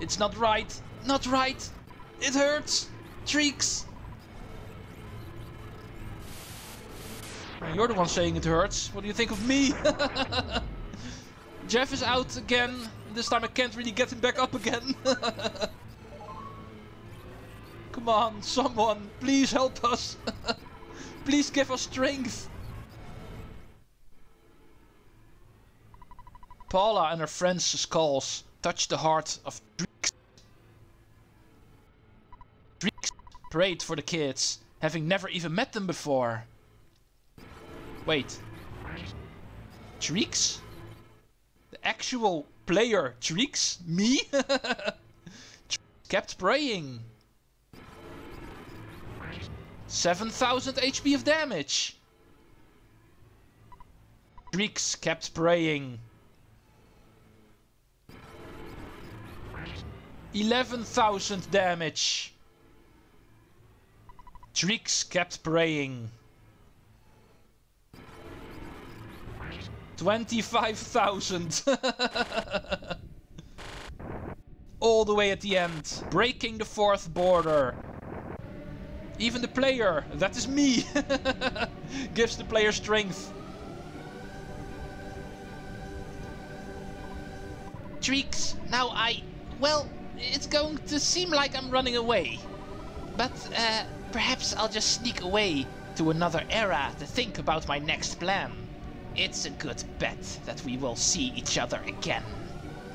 It's not right. Not right. It hurts. Treeks. You're the one saying it hurts. What do you think of me? Jeff is out again. This time I can't really get him back up again. Come on, someone. Please help us. Please give us strength. Paula and her friend's skulls touch the heart of Treeks. Treeks prayed for the kids, having never even met them before. Wait. Treeks? The actual player Treeks? Me? kept praying. 7000 HP of damage. Treeks kept praying. 11,000 damage. Treeks kept praying. 25,000. All the way at the end. Breaking the fourth border. Even the player, that is me, gives the player strength. Treeks, now I... Well, it's going to seem like I'm running away. But, uh, perhaps I'll just sneak away to another era to think about my next plan. It's a good bet that we will see each other again.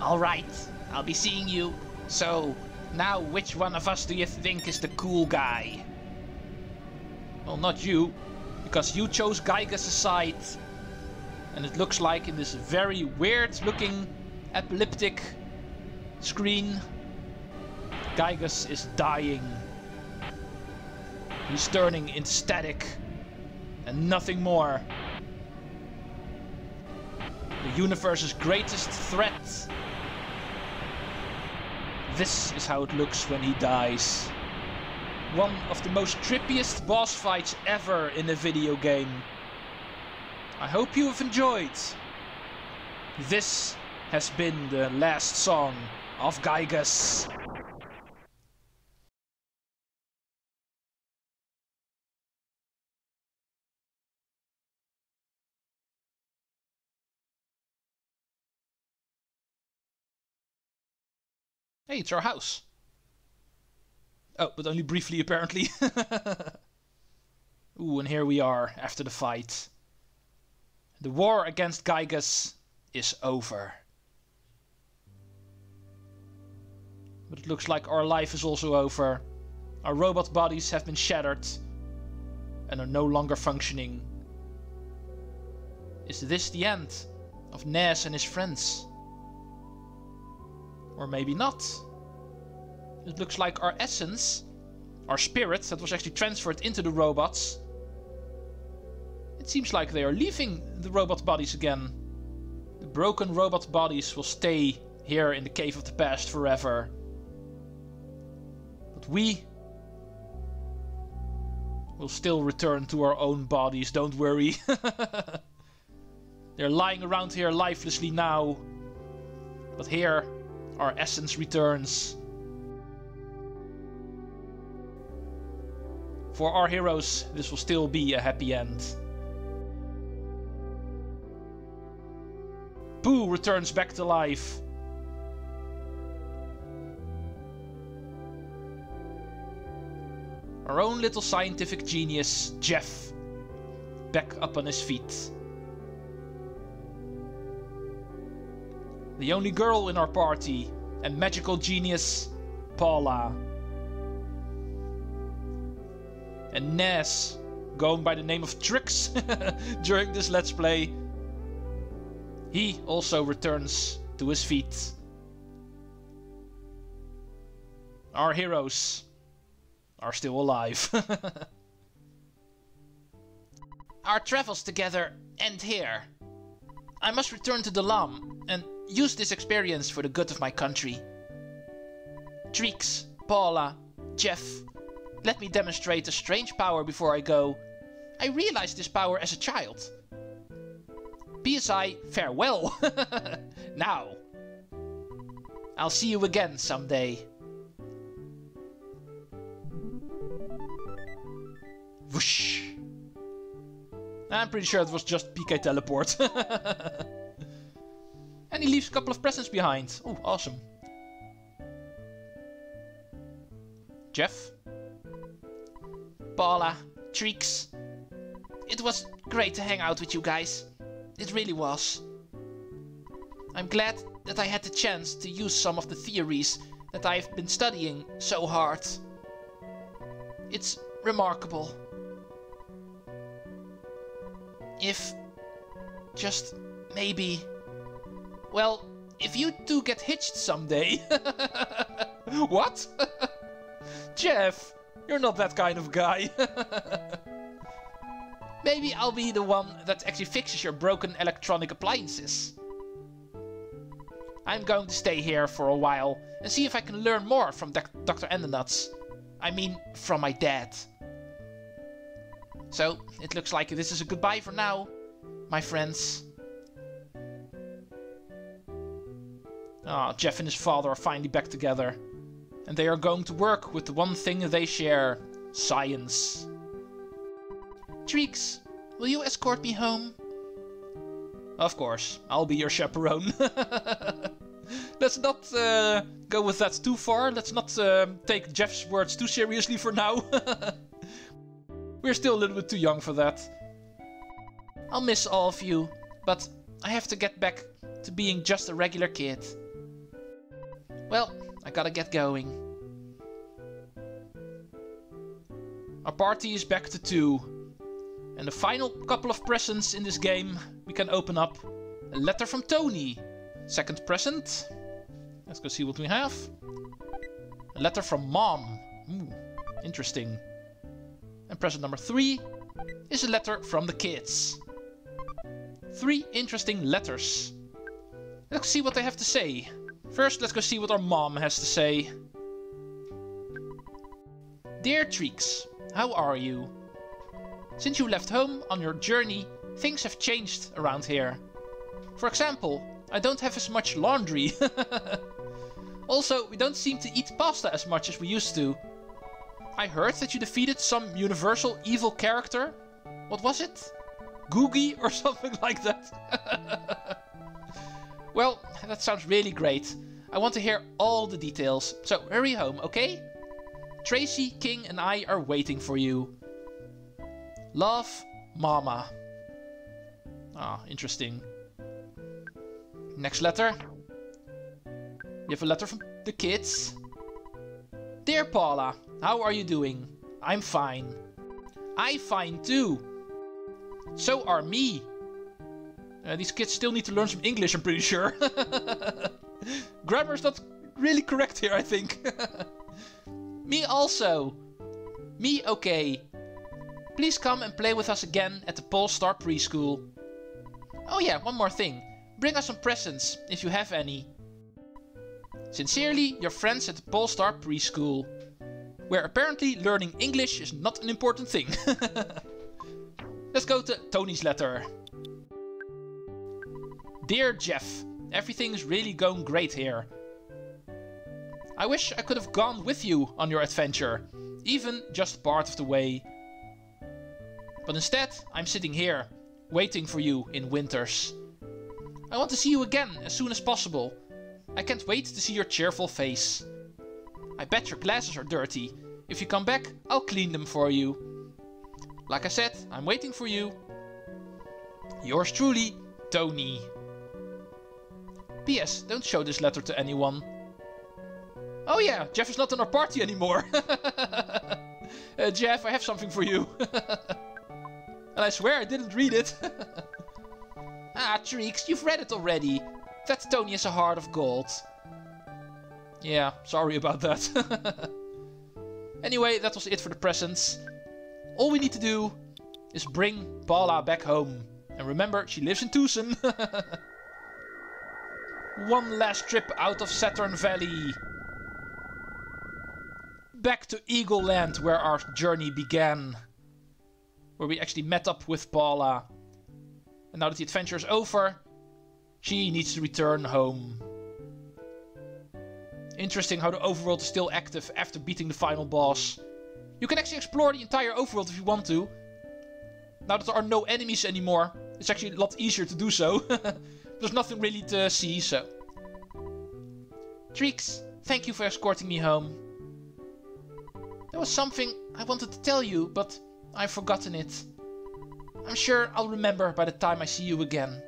Alright, I'll be seeing you. So, now which one of us do you think is the cool guy? Well, not you, because you chose Giygas' side. And it looks like in this very weird looking epileptic screen, Giygas is dying. He's turning into static and nothing more. The universe's greatest threat. This is how it looks when he dies. One of the most trippiest boss fights ever in a video game. I hope you have enjoyed. This has been the last song of Giygas. Hey, it's our house. Oh, but only briefly apparently. Ooh, and here we are after the fight. The war against Giygas is over. But it looks like our life is also over. Our robot bodies have been shattered and are no longer functioning. Is this the end of Ness and his friends? Or maybe not. It looks like our essence, our spirit, that was actually transferred into the robots. It seems like they are leaving the robot bodies again. The broken robot bodies will stay here in the cave of the past forever. But we will still return to our own bodies, don't worry. They're lying around here lifelessly now. But here, our essence returns. For our heroes, this will still be a happy end. Poo returns back to life. Our own little scientific genius, Jeff, back up on his feet. The only girl in our party, and magical genius, Paula. And Ness, going by the name of Trix during this Let's Play. He also returns to his feet. Our heroes are still alive. Our travels together end here. I must return to Dalaam and use this experience for the good of my country. Treeks, Paula, Jeff, let me demonstrate a strange power before I go. I realized this power as a child. PSI, farewell. now. I'll see you again someday. Whoosh. I'm pretty sure it was just PK teleport. and he leaves a couple of presents behind. Oh, awesome. Jeff? Paula, Treeks. It was great to hang out with you guys. It really was. I'm glad that I had the chance to use some of the theories that I've been studying so hard. It's remarkable. If just maybe well, if you two get hitched someday. what? Jeff, you're not that kind of guy. Maybe I'll be the one that actually fixes your broken electronic appliances. I'm going to stay here for a while and see if I can learn more from Dr. Andonuts. I mean, from my dad. So, it looks like this is a goodbye for now, my friends. Ah, Jeff and his father are finally back together. And they are going to work with the one thing they share science. Treeks, will you escort me home? Of course, I'll be your chaperone. Let's not uh, go with that too far. Let's not uh, take Jeff's words too seriously for now. We're still a little bit too young for that. I'll miss all of you, but I have to get back to being just a regular kid. Well, I gotta get going. Our party is back to two. And the final couple of presents in this game we can open up. A letter from Tony. Second present. Let's go see what we have. A letter from Mom. Ooh, interesting. And present number three is a letter from the kids. Three interesting letters. Let's see what they have to say. First, let's go see what our mom has to say. Dear Treeks, how are you? Since you left home on your journey, things have changed around here. For example, I don't have as much laundry. also, we don't seem to eat pasta as much as we used to. I heard that you defeated some universal evil character. What was it? Googie or something like that? Well, that sounds really great. I want to hear all the details, so hurry home, okay? Tracy, King and I are waiting for you. Love, Mama. Ah, interesting. Next letter. You have a letter from the kids. Dear Paula, how are you doing? I'm fine. I'm fine too. So are me. Uh, these kids still need to learn some English, I'm pretty sure. Grammar's not really correct here, I think. Me also. Me okay. Please come and play with us again at the Polestar Preschool. Oh yeah, one more thing. Bring us some presents, if you have any. Sincerely, your friends at the Polestar Preschool. Where apparently learning English is not an important thing. Let's go to Tony's letter. Dear Jeff, everything's really going great here. I wish I could have gone with you on your adventure, even just part of the way. But instead, I'm sitting here, waiting for you in Winters. I want to see you again as soon as possible. I can't wait to see your cheerful face. I bet your glasses are dirty. If you come back, I'll clean them for you. Like I said, I'm waiting for you. Yours truly, Tony. P.S. Don't show this letter to anyone. Oh yeah, Jeff is not in our party anymore. uh, Jeff, I have something for you. and I swear I didn't read it. ah, Treeks, you've read it already. That Tony is a heart of gold. Yeah, sorry about that. anyway, that was it for the presents. All we need to do is bring Paula back home. And remember, she lives in Twoson. One last trip out of Saturn Valley. Back to Eagleland, where our journey began. Where we actually met up with Paula. And now that the adventure is over, she needs to return home. Interesting how the overworld is still active after beating the final boss. You can actually explore the entire overworld if you want to. Now that there are no enemies anymore, it's actually a lot easier to do so. There's nothing really to see, so... Treecks, thank you for escorting me home. There was something I wanted to tell you, but I've forgotten it. I'm sure I'll remember by the time I see you again.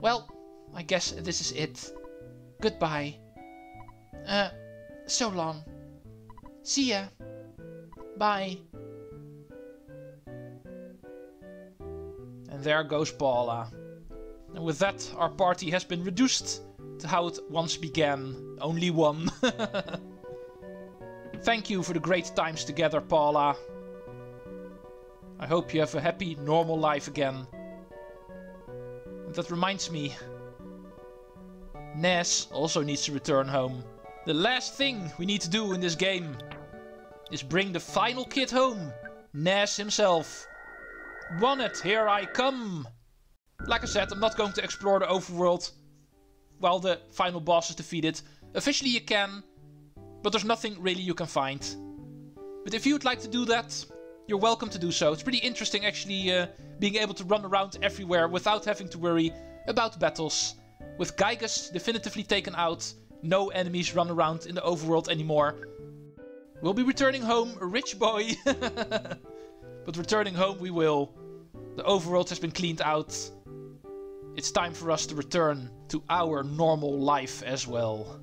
Well, I guess this is it. Goodbye. Uh, so long. See ya. Bye. And there goes Paula. And with that, our party has been reduced to how it once began. Only one. Thank you for the great times together, Paula. I hope you have a happy, normal life again. And that reminds me, Ness also needs to return home. The last thing we need to do in this game is bring the final kid home, Ness himself. Onett, here I come! Like I said, I'm not going to explore the overworld while the final boss is defeated. Officially you can, but there's nothing really you can find. But if you'd like to do that, you're welcome to do so. It's pretty interesting actually uh, being able to run around everywhere without having to worry about battles. With Giygas definitively taken out, no enemies run around in the overworld anymore. We'll be returning home, a rich boy. but returning home we will. The overworld has been cleaned out. It's time for us to return to our normal life as well.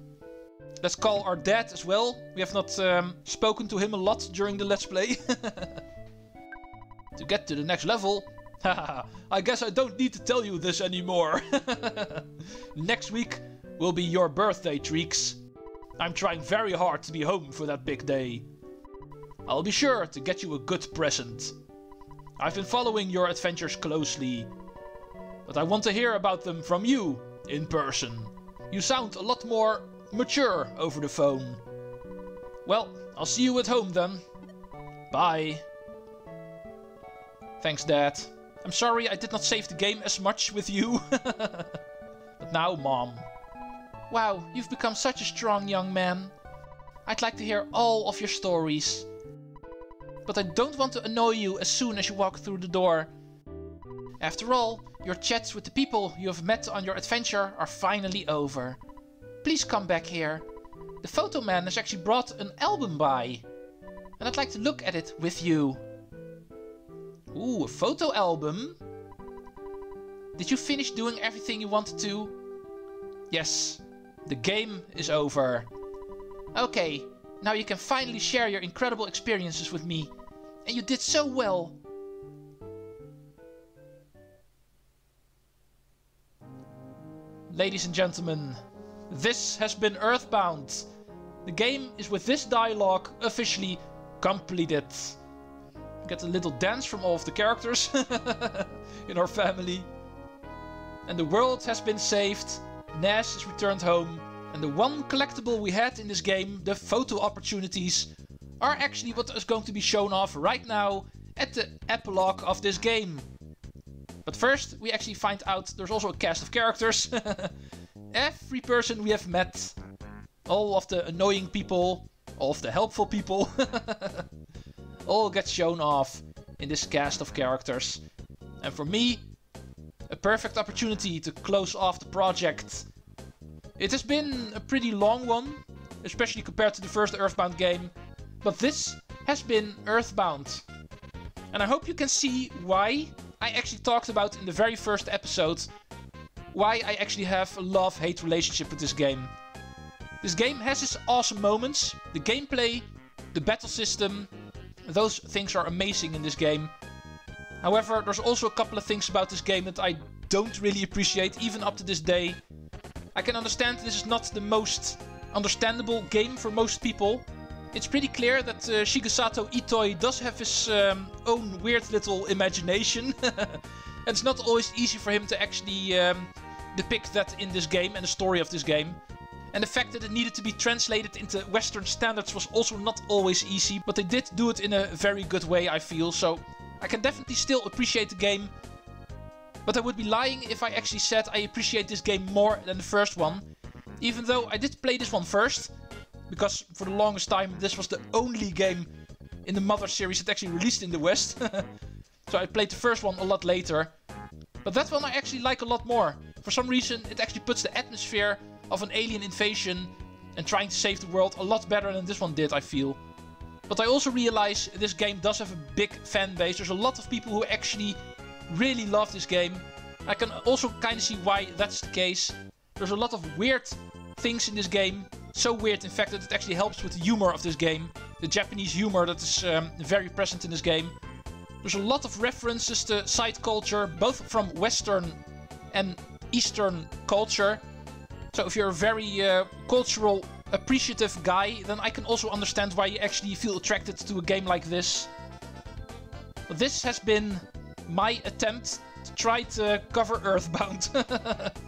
Let's call our dad as well. We have not um, spoken to him a lot during the Let's Play. to get to the next level, I guess I don't need to tell you this anymore. Next week will be your birthday, Treecks. I'm trying very hard to be home for that big day. I'll be sure to get you a good present. I've been following your adventures closely, but I want to hear about them from you in person. You sound a lot more mature over the phone. Well, I'll see you at home then. Bye. Thanks, Dad. I'm sorry I did not save the game as much with you. but now, Mom. Wow, you've become such a strong young man. I'd like to hear all of your stories. But I don't want to annoy you as soon as you walk through the door. After all, your chats with the people you have met on your adventure are finally over. Please come back here. The photo man has actually brought an album by. And I'd like to look at it with you. Ooh, a photo album. Did you finish doing everything you wanted to? Yes, the game is over. Okay, now you can finally share your incredible experiences with me. And you did so well. Ladies and gentlemen, this has been Earthbound. The game is with this dialogue officially completed get a little dance from all of the characters in our family. And the world has been saved, Ness is returned home, and the one collectible we had in this game, the photo opportunities, are actually what is going to be shown off right now at the epilogue of this game. But first, we actually find out there's also a cast of characters. Every person we have met, all of the annoying people, all of the helpful people. all get shown off in this cast of characters. And for me, a perfect opportunity to close off the project. It has been a pretty long one, especially compared to the first Earthbound game, but this has been Earthbound. And I hope you can see why I actually talked about in the very first episode why I actually have a love-hate relationship with this game. This game has its awesome moments, the gameplay, the battle system, those things are amazing in this game. However, there's also a couple of things about this game that I don't really appreciate, even up to this day. I can understand this is not the most understandable game for most people. It's pretty clear that uh, Shigesato Itoi does have his um, own weird little imagination. and it's not always easy for him to actually um, depict that in this game and the story of this game. And the fact that it needed to be translated into Western standards was also not always easy, but they did do it in a very good way, I feel. So I can definitely still appreciate the game. But I would be lying if I actually said I appreciate this game more than the first one. Even though I did play this one first, because for the longest time this was the only game in the Mother series that actually released in the West. so I played the first one a lot later. But that one I actually like a lot more. For some reason it actually puts the atmosphere of an alien invasion and trying to save the world a lot better than this one did, I feel. But I also realize this game does have a big fan base. There's a lot of people who actually really love this game. I can also kind of see why that's the case. There's a lot of weird things in this game. So weird, in fact, that it actually helps with the humor of this game. The Japanese humor that is um, very present in this game. There's a lot of references to side culture, both from Western and Eastern culture. So if you're a very uh, cultural appreciative guy, then I can also understand why you actually feel attracted to a game like this. This has been my attempt to try to cover Earthbound.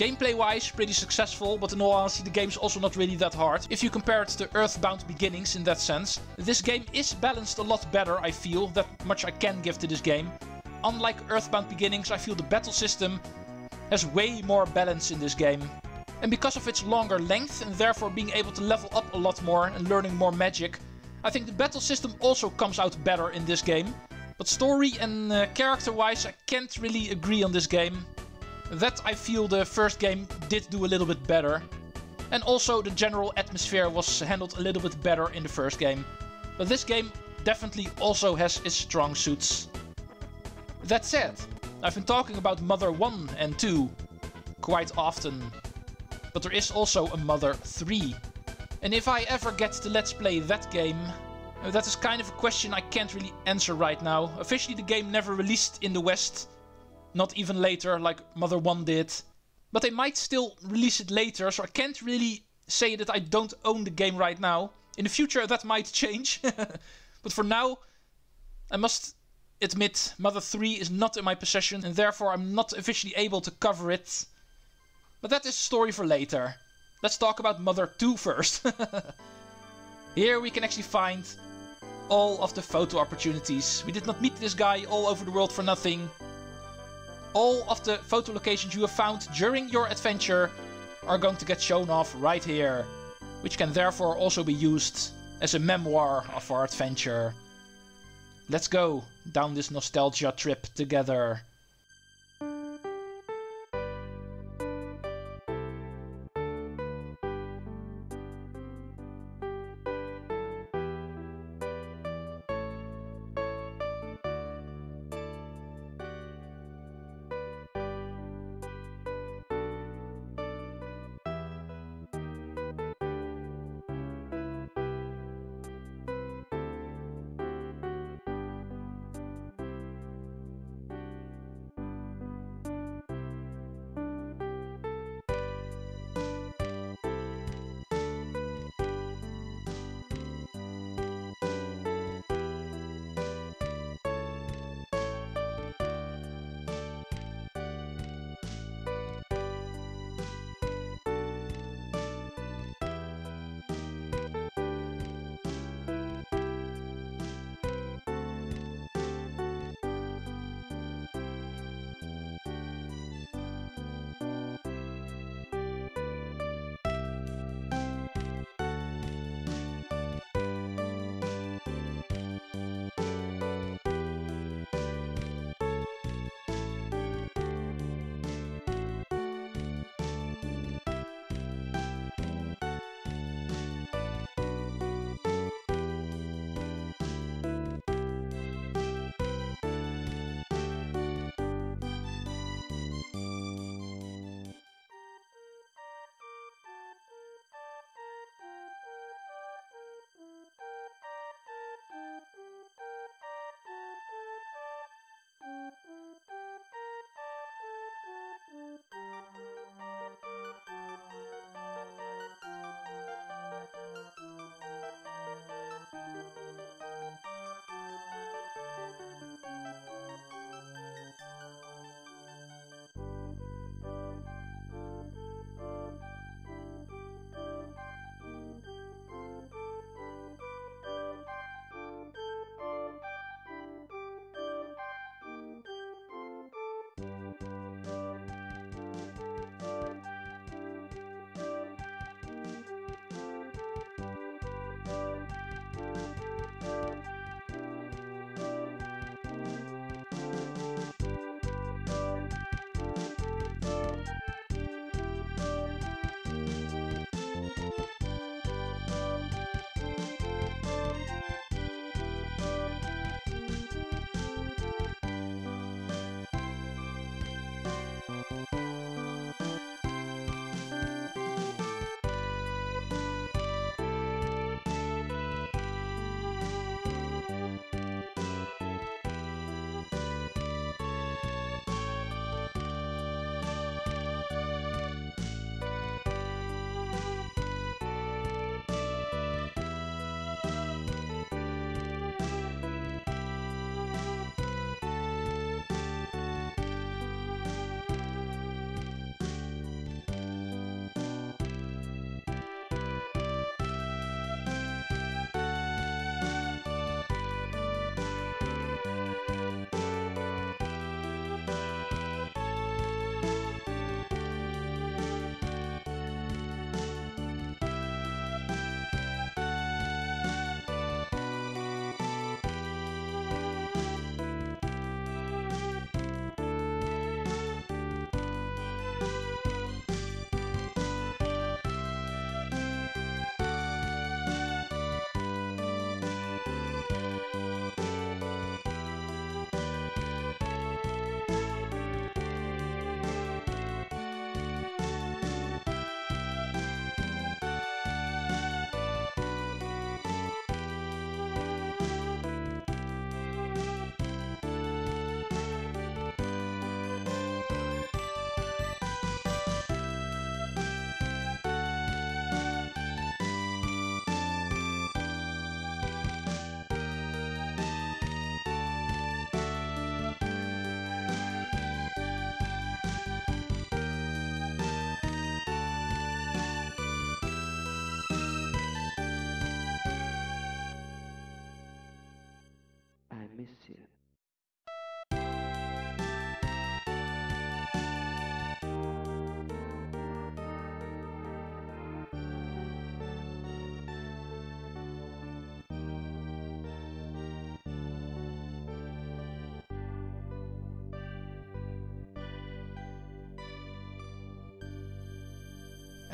Gameplay-wise, pretty successful, but in all honesty, the game's also not really that hard. If you compare it to Earthbound Beginnings in that sense, this game is balanced a lot better, I feel. That much I can give to this game. Unlike Earthbound Beginnings, I feel the battle system has way more balance in this game. And because of its longer length and therefore being able to level up a lot more and learning more magic, I think the battle system also comes out better in this game. But story and uh, character-wise, I can't really agree on this game. That I feel the first game did do a little bit better. And also the general atmosphere was handled a little bit better in the first game. But this game definitely also has its strong suits. That said, I've been talking about Mother 1 and 2 quite often. But there is also a Mother 3. And if I ever get to Let's Play that game, that is kind of a question I can't really answer right now. Officially the game never released in the West, not even later, like Mother 1 did. But they might still release it later, so I can't really say that I don't own the game right now. In the future that might change. but for now, I must admit Mother 3 is not in my possession and therefore I'm not officially able to cover it. But that is a story for later. Let's talk about Mother 2 first. Here we can actually find all of the photo opportunities. We did not meet this guy all over the world for nothing all of the photo locations you have found during your adventure are going to get shown off right here, which can therefore also be used as a memoir of our adventure. Let's go down this nostalgia trip together.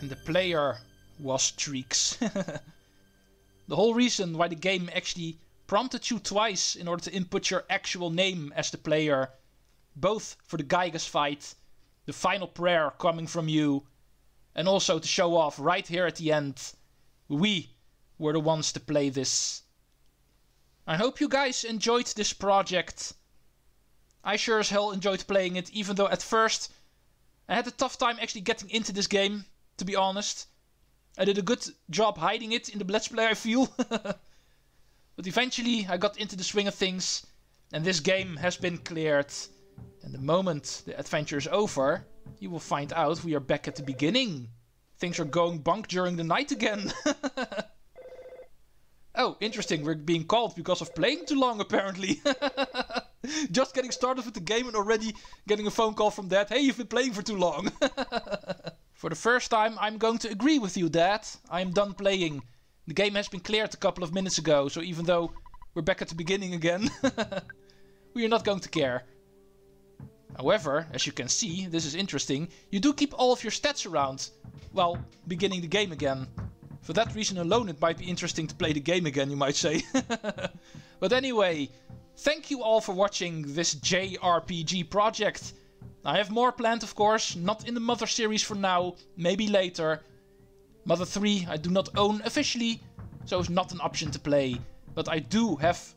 And the player was Treeks. the whole reason why the game actually prompted you twice in order to input your actual name as the player, both for the Giygas fight, the final prayer coming from you, and also to show off right here at the end, we were the ones to play this. I hope you guys enjoyed this project. I sure as hell enjoyed playing it, even though at first I had a tough time actually getting into this game, to be honest. I did a good job hiding it in the Let's Play, I feel. but eventually I got into the swing of things, and this game has been cleared. And the moment the adventure is over, you will find out we are back at the beginning. Things are going bunk during the night again. oh, interesting, we're being called because of playing too long apparently. Just getting started with the game and already getting a phone call from Dad. Hey, you've been playing for too long. For the first time, I'm going to agree with you, Dad. I'm done playing. The game has been cleared a couple of minutes ago, so even though we're back at the beginning again, we are not going to care. However, as you can see, this is interesting, you do keep all of your stats around while beginning the game again. For that reason alone, it might be interesting to play the game again, you might say. but anyway, thank you all for watching this JRPG project. I have more planned, of course, not in the Mother series for now, maybe later. Mother 3 I do not own officially, so it's not an option to play. But I do have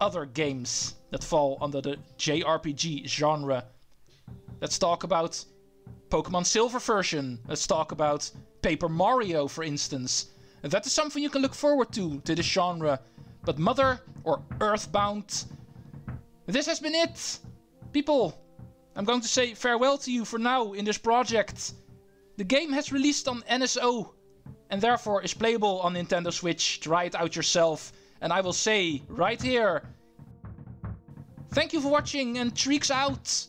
other games that fall under the JRPG genre. Let's talk about Pokemon Silver version. Let's talk about Paper Mario, for instance. That is something you can look forward to, to this genre. But Mother or Earthbound, this has been it. People, I'm going to say farewell to you for now in this project. The game has released on NSO and therefore is playable on Nintendo Switch. Try it out yourself. And I will say right here, thank you for watching and Treeks out!